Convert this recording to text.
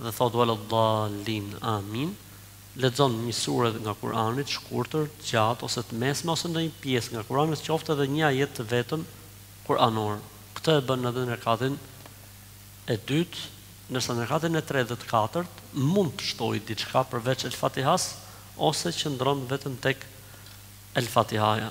dhe thotë waladdallin amin, lexon një sure nga Kurani të shkurtër, të gjatë ose të mesme ose ndonjë pjesë nga Kurani, qoftë edhe një ajet të vetëm Kur'anor. Këtë e bën edhe në rekatin e dytë, ndërsa në rekatin e tretë dhe të katërt mund të shtojë diçka përveç El-Fatihasë ose qëndron vetëm tek El-Fatihaja.